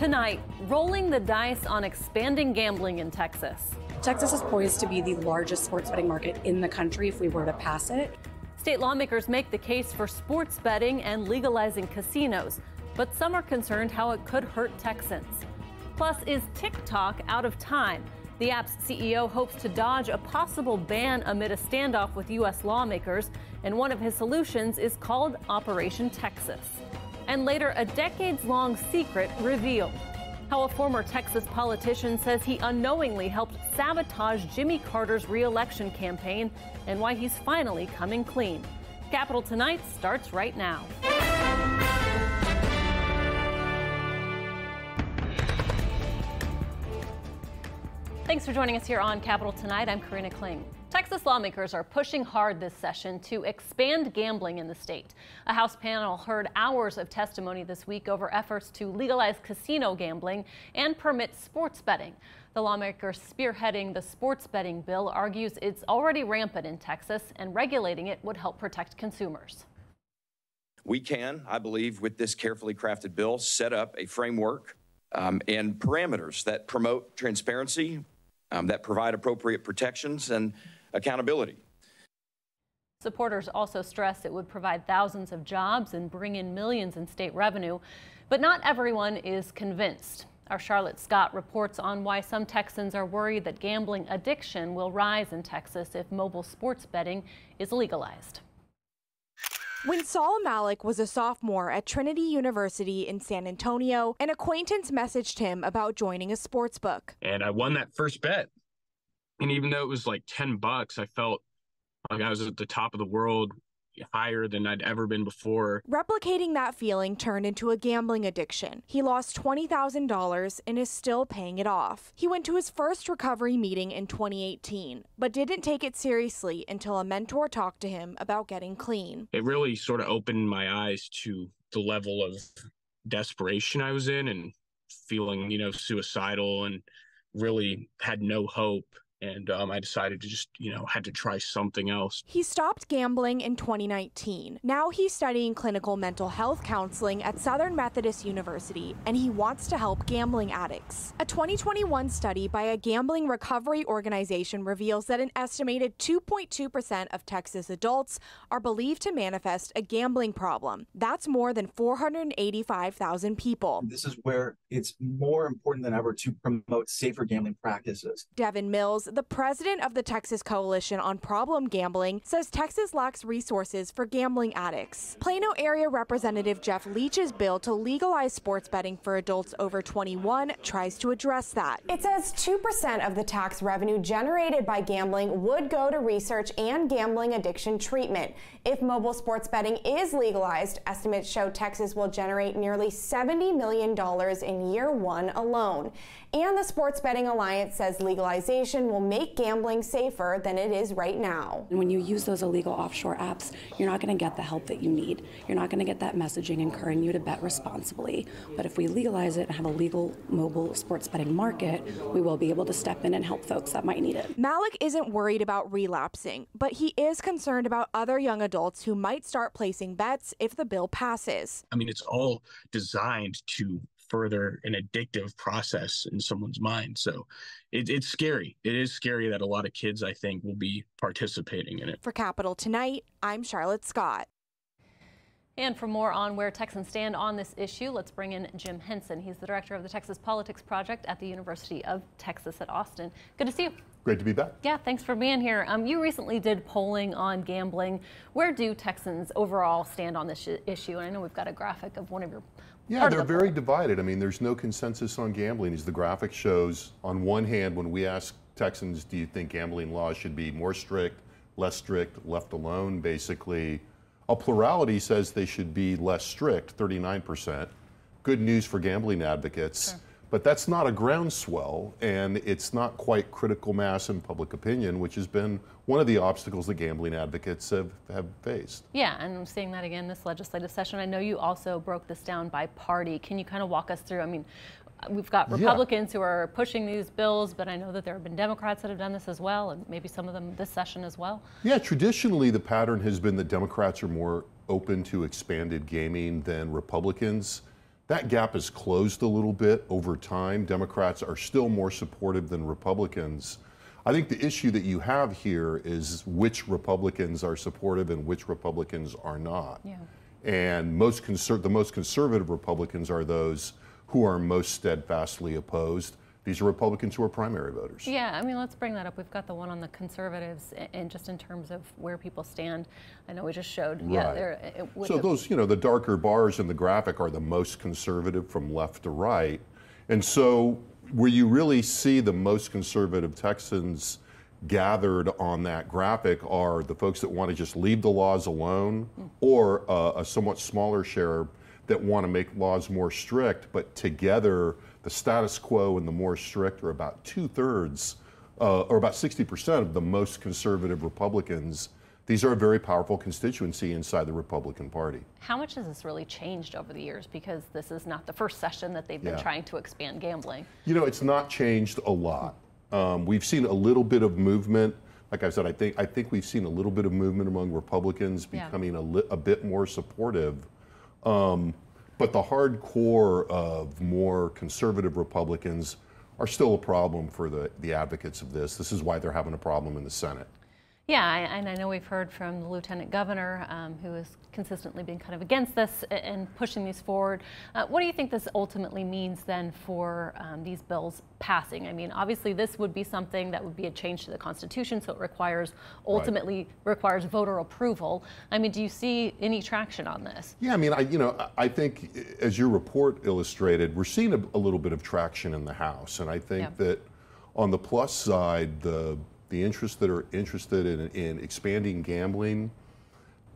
Tonight, rolling the dice on expanding gambling in Texas. Texas is poised to be the largest sports betting market in the country if we were to pass it. State lawmakers make the case for sports betting and legalizing casinos, but some are concerned how it could hurt Texans. Plus, is TikTok out of time? The app's CEO hopes to dodge a possible ban amid a standoff with U.S. lawmakers, and one of his solutions is called Operation Texas. And later, a decades long secret revealed how a former Texas politician says he unknowingly helped sabotage Jimmy Carter's reelection campaign and why he's finally coming clean. Capital Tonight starts right now. Thanks for joining us here on Capital Tonight. I'm Karina Kling. Texas lawmakers are pushing hard this session to expand gambling in the state. A House panel heard hours of testimony this week over efforts to legalize casino gambling and permit sports betting. The lawmaker spearheading the sports betting bill argues it's already rampant in Texas and regulating it would help protect consumers. We can, I believe, with this carefully crafted bill, set up a framework um, and parameters that promote transparency, um, that provide appropriate protections and accountability. Supporters also stress it would provide thousands of jobs and bring in millions in state revenue, but not everyone is convinced. Our Charlotte Scott reports on why some Texans are worried that gambling addiction will rise in Texas if mobile sports betting is legalized. When Saul Malik was a sophomore at Trinity University in San Antonio, an acquaintance messaged him about joining a sports book. And I won that first bet. And even though it was like 10 bucks, I felt like I was at the top of the world higher than I'd ever been before. Replicating that feeling turned into a gambling addiction. He lost $20,000 and is still paying it off. He went to his first recovery meeting in 2018, but didn't take it seriously until a mentor talked to him about getting clean. It really sort of opened my eyes to the level of desperation I was in and feeling, you know, suicidal and really had no hope and um, I decided to just, you know, had to try something else. He stopped gambling in 2019. Now he's studying clinical mental health counseling at Southern Methodist University, and he wants to help gambling addicts. A 2021 study by a gambling recovery organization reveals that an estimated 2.2% of Texas adults are believed to manifest a gambling problem. That's more than 485,000 people. This is where it's more important than ever to promote safer gambling practices. Devin Mills, the president of the Texas Coalition on Problem Gambling, says Texas lacks resources for gambling addicts. Plano area Representative Jeff Leach's bill to legalize sports betting for adults over 21 tries to address that. It says 2% of the tax revenue generated by gambling would go to research and gambling addiction treatment. If mobile sports betting is legalized, estimates show Texas will generate nearly $70 million in year one alone. And the Sports Betting Alliance says legalization will make gambling safer than it is right now. And when you use those illegal offshore apps, you're not going to get the help that you need. You're not going to get that messaging encouraging you to bet responsibly. But if we legalize it and have a legal mobile sports betting market, we will be able to step in and help folks that might need it. Malik isn't worried about relapsing, but he is concerned about other young adults who might start placing bets if the bill passes. I mean, it's all designed to further an addictive process in someone's mind. So it, it's scary. It is scary that a lot of kids, I think, will be participating in it. For Capital Tonight, I'm Charlotte Scott. And for more on where Texans stand on this issue, let's bring in Jim Henson. He's the director of the Texas Politics Project at the University of Texas at Austin. Good to see you. Great to be back. Yeah, thanks for being here. Um, you recently did polling on gambling. Where do Texans overall stand on this issue? And I know we've got a graphic of one of your yeah, they're the very divided. I mean, there's no consensus on gambling, as the graphic shows. On one hand, when we ask Texans, do you think gambling laws should be more strict, less strict, left alone, basically, a plurality says they should be less strict, 39%. Good news for gambling advocates. Sure. But that's not a groundswell, and it's not quite critical mass in public opinion, which has been one of the obstacles that gambling advocates have, have faced. Yeah, and I'm seeing that again this legislative session. I know you also broke this down by party. Can you kind of walk us through? I mean, we've got Republicans yeah. who are pushing these bills, but I know that there have been Democrats that have done this as well, and maybe some of them this session as well. Yeah, traditionally the pattern has been that Democrats are more open to expanded gaming than Republicans. That gap has closed a little bit over time. Democrats are still more supportive than Republicans. I think the issue that you have here is which Republicans are supportive and which Republicans are not. Yeah. And most conser- the most conservative Republicans are those who are most steadfastly opposed. These are Republicans who are primary voters. Yeah, I mean, let's bring that up. We've got the one on the conservatives, and just in terms of where people stand. I know we just showed. Right. Yeah, so those, you know, the darker bars in the graphic are the most conservative from left to right, and so where you really see the most conservative Texans gathered on that graphic are the folks that want to just leave the laws alone, or uh, a somewhat smaller share that want to make laws more strict, but together the status quo and the more strict are about two thirds, uh, or about 60% of the most conservative Republicans. These are a very powerful constituency inside the Republican Party. How much has this really changed over the years? Because this is not the first session that they've been yeah. trying to expand gambling. You know, it's not changed a lot. Um, we've seen a little bit of movement. Like I said, I think I think we've seen a little bit of movement among Republicans becoming yeah. a, li- a bit more supportive um, but the hardcore of more conservative Republicans are still a problem for the, the advocates of this. This is why they're having a problem in the Senate. Yeah, and I know we've heard from the lieutenant governor, um, who has consistently been kind of against this and pushing these forward. Uh, what do you think this ultimately means then for um, these bills passing? I mean, obviously, this would be something that would be a change to the Constitution, so it requires ultimately right. requires voter approval. I mean, do you see any traction on this? Yeah, I mean, I you know, I think as your report illustrated, we're seeing a, a little bit of traction in the House, and I think yeah. that on the plus side, the the interests that are interested in, in expanding gambling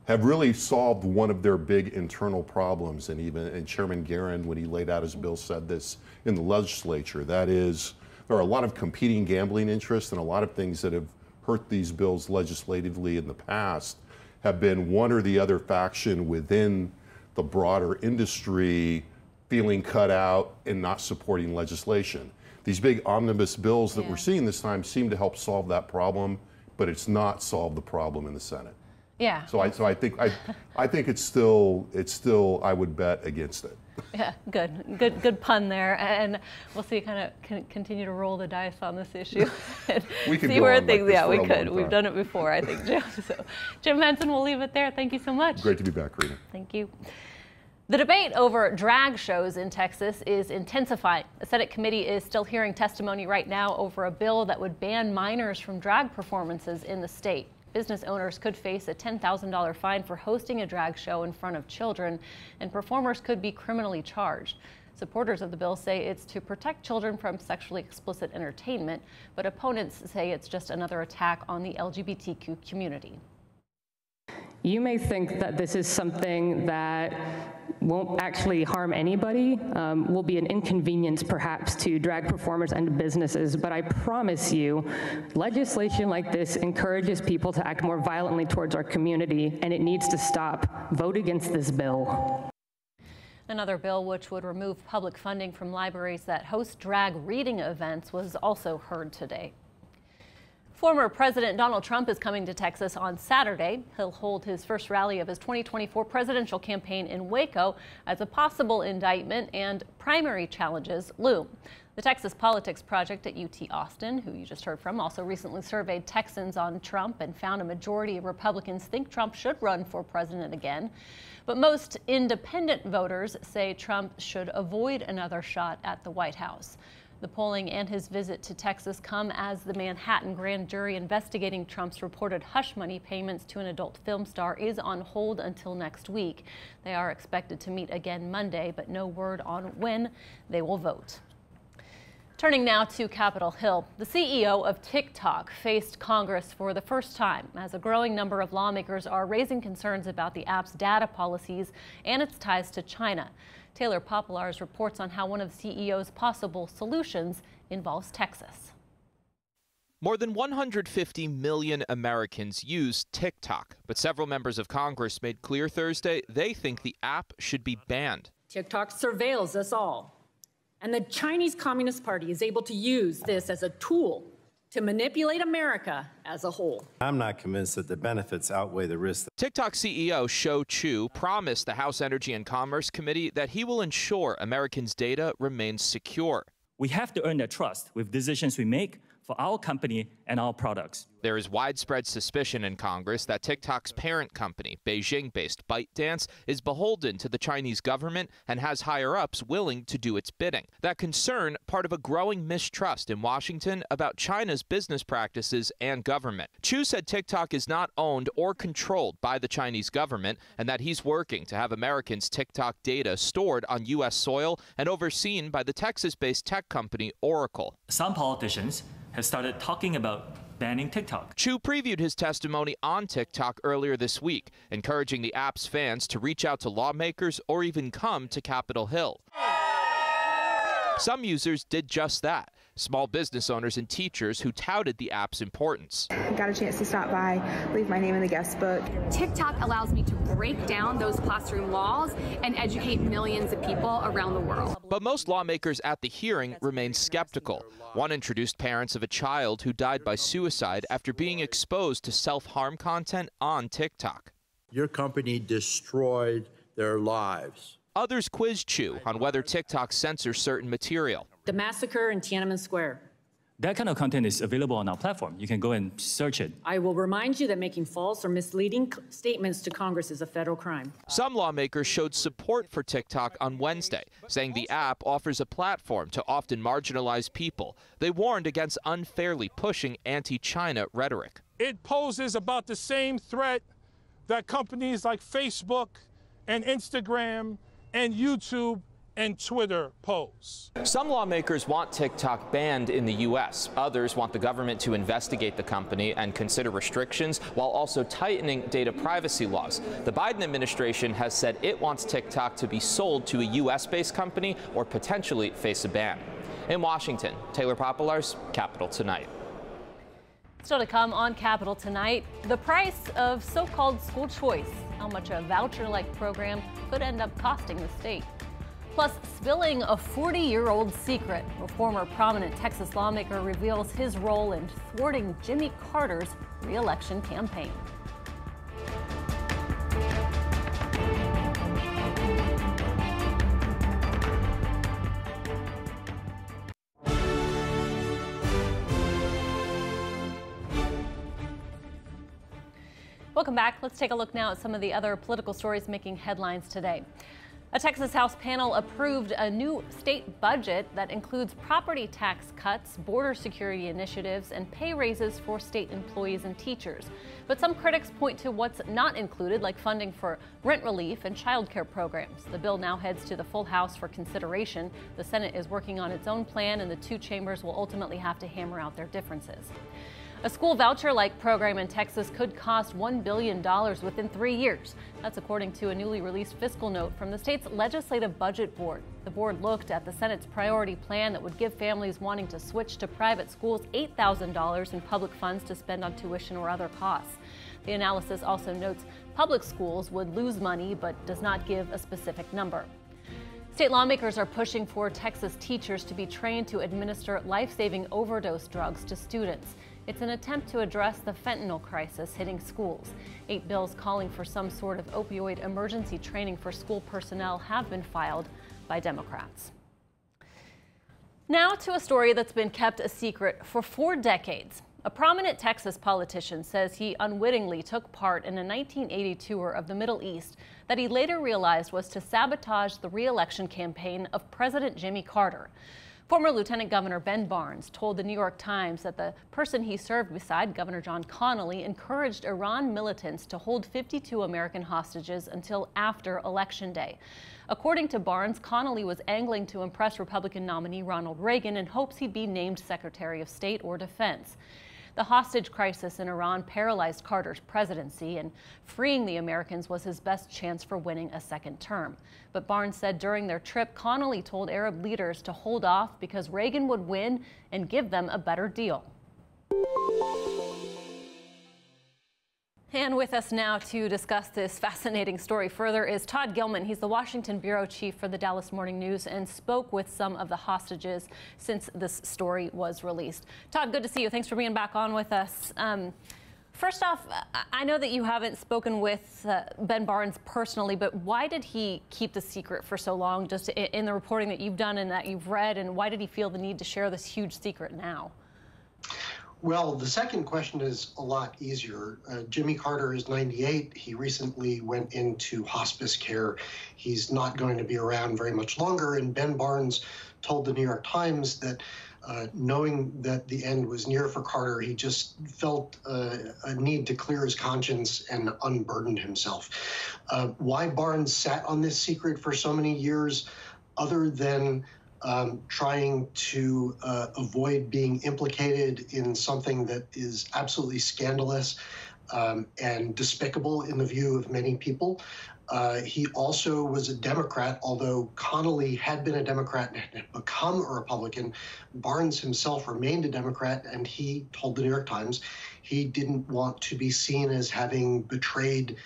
have really solved one of their big internal problems. And even and Chairman Guerin, when he laid out his bill, said this in the legislature. That is, there are a lot of competing gambling interests and a lot of things that have hurt these bills legislatively in the past have been one or the other faction within the broader industry feeling cut out and not supporting legislation these big omnibus bills that yeah. we're seeing this time seem to help solve that problem, but it's not solved the problem in the Senate. Yeah. So I so I think I I think it's still it's still I would bet against it. Yeah, good, good, good pun there, and we'll see. Kind of can continue to roll the dice on this issue. we see where things. Like yeah, we could. We've done it before, I think, Jim. So, Jim Henson, we'll leave it there. Thank you so much. Great to be back, Rita. Thank you. The debate over drag shows in Texas is intensifying. The Senate committee is still hearing testimony right now over a bill that would ban minors from drag performances in the state. Business owners could face a $10,000 fine for hosting a drag show in front of children, and performers could be criminally charged. Supporters of the bill say it's to protect children from sexually explicit entertainment, but opponents say it's just another attack on the LGBTQ community. You may think that this is something that won't actually harm anybody, um, will be an inconvenience perhaps to drag performers and businesses, but I promise you, legislation like this encourages people to act more violently towards our community, and it needs to stop. Vote against this bill. Another bill which would remove public funding from libraries that host drag reading events was also heard today. Former President Donald Trump is coming to Texas on Saturday. He'll hold his first rally of his 2024 presidential campaign in Waco as a possible indictment and primary challenges loom. The Texas Politics Project at UT Austin, who you just heard from, also recently surveyed Texans on Trump and found a majority of Republicans think Trump should run for president again. But most independent voters say Trump should avoid another shot at the White House. The polling and his visit to Texas come as the Manhattan grand jury investigating Trump's reported hush money payments to an adult film star is on hold until next week. They are expected to meet again Monday, but no word on when they will vote. Turning now to Capitol Hill, the CEO of TikTok faced Congress for the first time as a growing number of lawmakers are raising concerns about the app's data policies and its ties to China. Taylor Popielarz reports on how one of the CEO's possible solutions involves Texas. More than 150 million Americans use TikTok, but several members of Congress made clear Thursday they think the app should be banned. TikTok surveils us all, and the Chinese Communist Party is able to use this as a tool to manipulate America as a whole. I'm not convinced that the benefits outweigh the risks. TikTok CEO Shou Chew promised the House Energy and Commerce Committee that he will ensure Americans' data remains secure. We have to earn their trust with decisions we make for our company and our products. There is widespread suspicion in Congress that TikTok's parent company, Beijing based ByteDance, is beholden to the Chinese government and has higher ups willing to do its bidding. That concern, part of a growing mistrust in Washington about China's business practices and government. Chew said TikTok is not owned or controlled by the Chinese government and that he's working to have Americans' TikTok data stored on U.S. soil and overseen by the Texas based tech company Oracle. Some politicians have started talking about banning TikTok. Chew previewed his testimony on TikTok earlier this week, encouraging the app's fans to reach out to lawmakers or even come to Capitol Hill. Some users did just that. Small business owners and teachers who touted the app's importance. I got a chance to stop by, leave my name in the guest book. TikTok allows me to break down those classroom walls and educate millions of people around the world. But most lawmakers at the hearing remained skeptical. One introduced parents of a child who died by suicide after being exposed to self harm content on TikTok. Your company destroyed their lives. Others quizzed Chew on whether TikTok censors certain material. The massacre in Tiananmen Square. That kind of content is available on our platform. You can go and search it. I will remind you that making false or misleading statements to Congress is a federal crime. Some lawmakers showed support for TikTok on Wednesday, saying the app offers a platform to often marginalized people. They warned against unfairly pushing anti China rhetoric. It poses about the same threat that companies like Facebook and Instagram and YouTube and Twitter pose. Some lawmakers want TikTok banned in the U.S. Others want the government to investigate the company and consider restrictions while also tightening data privacy laws. The Biden administration has said it wants TikTok to be sold to a U.S. based company or potentially face a ban. In Washington, Taylor Popielarz, Capital Tonight. Still to come on Capital tonight, the price of so called school choice, how much a voucher like program could end up costing the state. Plus, spilling a 40 year old secret. A former prominent Texas lawmaker reveals his role in thwarting Jimmy Carter's reelection campaign. Welcome back. Let's take a look now at some of the other political stories making headlines today. A Texas House panel approved a new state budget that includes property tax cuts, border security initiatives, and pay raises for state employees and teachers. But some critics point to what's not included, like funding for rent relief and child care programs. The bill now heads to the full House for consideration. The Senate is working on its own plan, and the two chambers will ultimately have to hammer out their differences. A school voucher like program in Texas could cost $1 billion within three years. That's according to a newly released fiscal note from the state's Legislative Budget Board. The board looked at the Senate's priority plan that would give families wanting to switch to private schools $8,000 in public funds to spend on tuition or other costs. The analysis also notes public schools would lose money but does not give a specific number. State lawmakers are pushing for Texas teachers to be trained to administer life saving overdose drugs to students. It's an attempt to address the fentanyl crisis hitting schools. Eight bills calling for some sort of opioid emergency training for school personnel have been filed by Democrats. Now to a story that's been kept a secret for four decades. A prominent Texas politician says he unwittingly took part in a 1980 tour of the Middle East that he later realized was to sabotage the reelection campaign of President Jimmy Carter. Former Lieutenant Governor Ben Barnes told the New York Times that the person he served beside Governor John Connally encouraged Iran militants to hold 52 American hostages until after Election Day. According to Barnes, Connally was angling to impress Republican nominee Ronald Reagan in hopes he'd be named Secretary of State or Defense. The hostage crisis in Iran paralyzed Carter's presidency, and freeing the Americans was his best chance for winning a second term. But Barnes said during their trip, Connally told Arab leaders to hold off because Reagan would win and give them a better deal. And with us now to discuss this fascinating story further is Todd Gillman. He's the Washington bureau chief for the Dallas Morning News and spoke with some of the hostages since this story was released. Todd, good to see you. Thanks for being back on with us. Um, first off, I know that you haven't spoken with uh, Ben Barnes personally, but why did he keep the secret for so long, just in the reporting that you've done and that you've read, and why did he feel the need to share this huge secret now? Well, the second question is a lot easier. Uh, Jimmy Carter is 98. He recently went into hospice care. He's not going to be around very much longer. And Ben Barnes told the New York Times that uh, knowing that the end was near for Carter, he just felt uh, a need to clear his conscience and unburden himself. Uh, why Barnes sat on this secret for so many years, other than um, trying to uh, avoid being implicated in something that is absolutely scandalous um, and despicable in the view of many people. Uh, he also was a Democrat, although Connally had been a Democrat and had become a Republican. Barnes himself remained a Democrat, and he told the New York Times he didn't want to be seen as having betrayed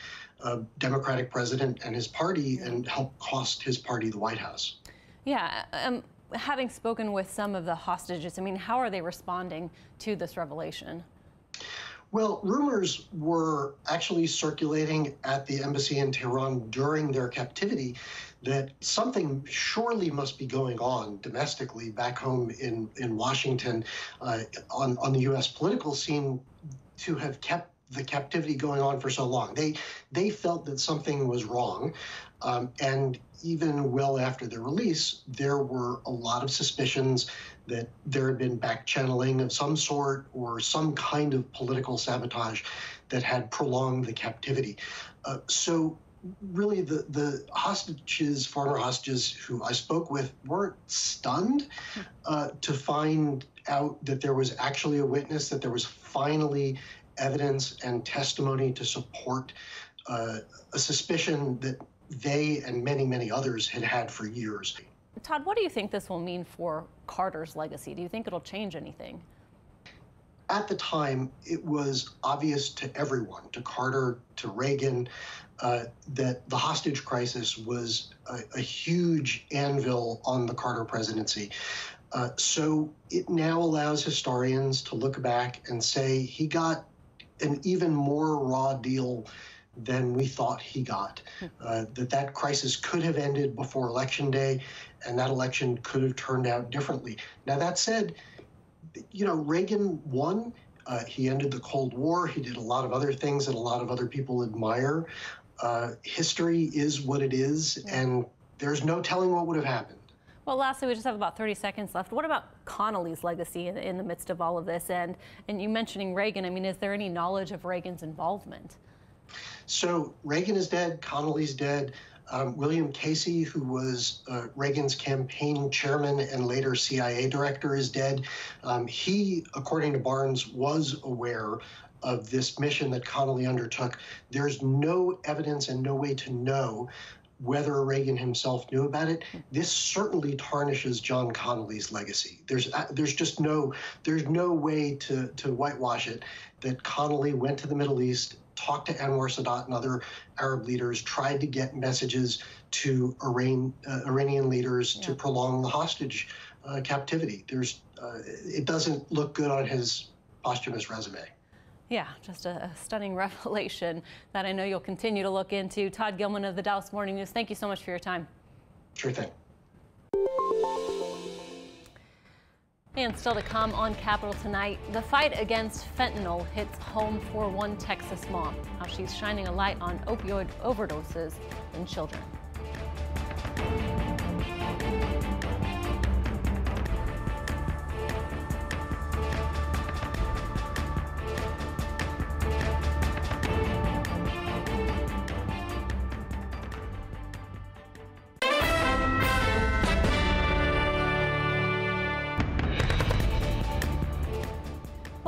a Democratic president and his party and helped cost his party the White House. Yeah. Um, having spoken with some of the hostages, I mean, how are they responding to this revelation? Well, rumors were actually circulating at the embassy in Tehran during their captivity that something surely must be going on domestically back home in, in Washington uh, on, on the U.S. political scene to have kept the captivity going on for so long. They they felt that something was wrong, um, and even well after their release, there were a lot of suspicions that there had been back channeling of some sort or some kind of political sabotage that had prolonged the captivity. Uh, so really the, the hostages, former hostages who I spoke with weren't stunned uh, to find out that there was actually a witness, that there was finally evidence and testimony to support uh, a suspicion that they and many, many others had had for years. Todd, what do you think this will mean for Carter's legacy? Do you think it'll change anything? At the time, it was obvious to everyone, to Carter, to Reagan, uh, that the hostage crisis was a, a, huge anvil on the Carter presidency. Uh, so it now allows historians to look back and say he got an even more raw deal than we thought he got. Hmm. Uh, that that crisis could have ended before election day, and that election could have turned out differently. Now that said, you know Reagan won. Uh, he ended the Cold War. He did a lot of other things that a lot of other people admire. Uh, history is what it is, and there's no telling what would have happened. Well, lastly, we just have about 30 seconds left. What about Connally's legacy in, in, the midst of all of this? And and you mentioning Reagan, I mean, is there any knowledge of Reagan's involvement? So Reagan is dead, Connally's dead. Um, William Casey, who was uh, Reagan's campaign chairman and later CIA director, is dead. Um, he, according to Barnes, was aware of this mission that Connally undertook. There's no evidence and no way to know whether Reagan himself knew about it, this certainly tarnishes John Connally's legacy. There's uh, there's just no there's no way to to whitewash it that Connally went to the Middle East, talked to Anwar Sadat and other Arab leaders, tried to get messages to Iran, uh, Iranian leaders yeah. to prolong the hostage uh, captivity. There's uh, it doesn't look good on his posthumous resume. Yeah, just a, a, stunning revelation that I know you'll continue to look into. Todd Gillman of the Dallas Morning News, thank you so much for your time. Sure thing. And still to come on Capital tonight, the fight against fentanyl hits home for one Texas mom. How she's shining a light on opioid overdoses in children.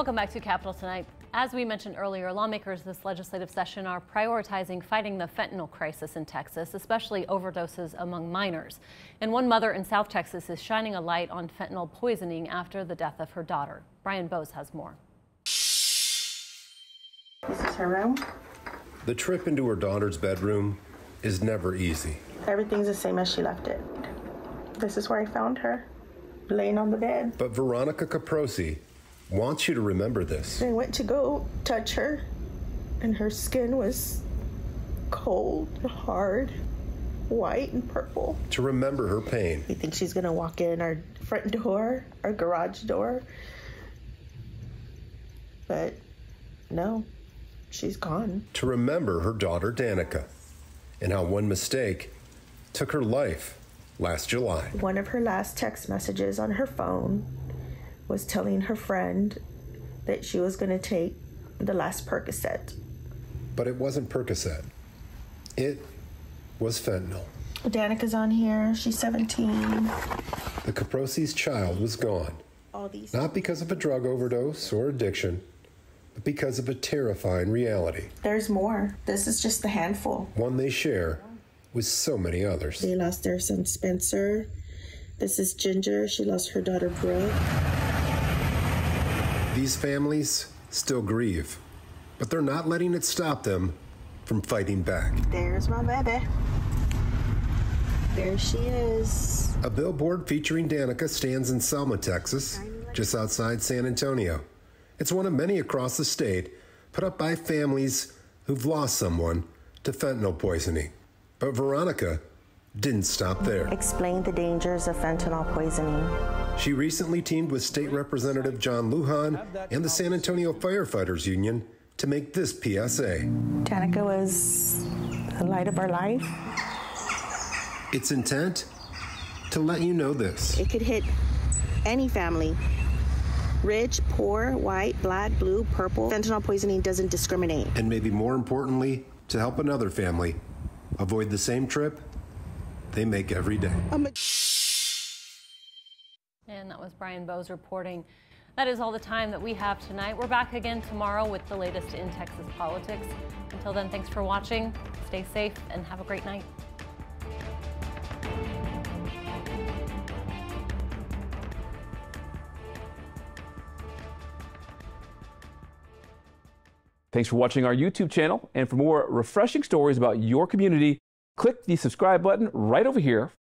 Welcome back to Capital tonight. As we mentioned earlier, lawmakers this legislative session are prioritizing fighting the fentanyl crisis in Texas, especially overdoses among minors. And one mother in South Texas is shining a light on fentanyl poisoning after the death of her daughter. Brian Bose has more. This is her room. The trip into her daughter's bedroom is never easy. Everything's the same as she left it. This is where I found her, laying on the bed. But Veronica Caprosi wants you to remember this. I went to go touch her, and her skin was cold, hard, white, and purple. To remember her pain. We think she's gonna walk in our front door, our garage door. But no, she's gone. To remember her daughter Danica and how one mistake took her life last July. One of her last text messages on her phone was telling her friend that she was going to take the last Percocet. But it wasn't Percocet, it was fentanyl. Danica's on here. She's 17. The Caprosi's child was gone. All these. Not because of a drug overdose or addiction, but because of a terrifying reality. There's more. This is just a handful. One they share with so many others. They lost their son Spencer. This is Ginger. She lost her daughter Brooke. These families still grieve, but they're not letting it stop them from fighting back. There's my baby. There she is. A billboard featuring Danica stands in Selma, Texas, just outside San Antonio. It's one of many across the state put up by families who've lost someone to fentanyl poisoning. But Veronica didn't stop there. Explain the dangers of fentanyl poisoning. She recently teamed with State Representative John Lujan and the San Antonio Firefighters Union to make this PSA. Danica was the light of our life. Its intent? To let you know this. It could hit any family. Rich, poor, white, black, blue, purple. Fentanyl poisoning doesn't discriminate. And maybe more importantly, to help another family avoid the same trip they make every day. And that was Brian Bose reporting. That is all the time that we have tonight. We're back again tomorrow with the latest in Texas politics. Until then, thanks for watching. Stay safe and have a great night. Thanks for watching our YouTube channel. And for more refreshing stories about your community, click the subscribe button right over here.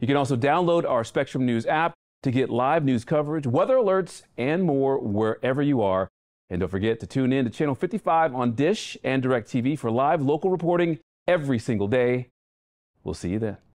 You can also download our Spectrum News app to get live news coverage, weather alerts, and more wherever you are. And don't forget to tune in to Channel 55 on Dish and DirecTV for live local reporting every single day. We'll see you then.